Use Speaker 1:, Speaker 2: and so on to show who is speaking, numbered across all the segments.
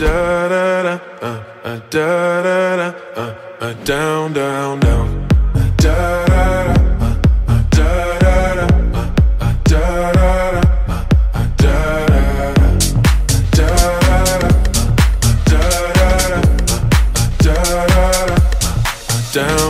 Speaker 1: da da da, uh, uh, down, down, down, uh, da da da. Down,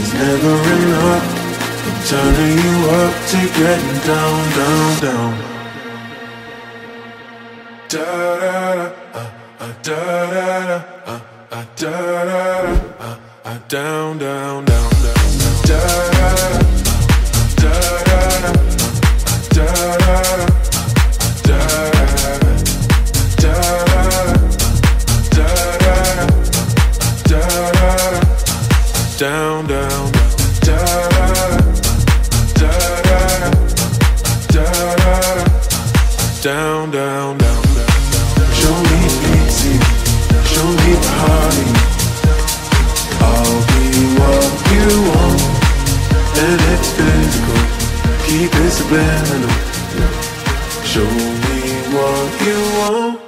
Speaker 1: is never enough. I'm turning you up to getting down, down, down. Da da da, uh, uh, da da da, uh, uh, da da da, uh, uh, down, down, down, down, da. down, down, down. Down, down, down, down. Show me easy, show me party. I'll be what you want, and it's physical. Keep it subliminal. Show me what you want.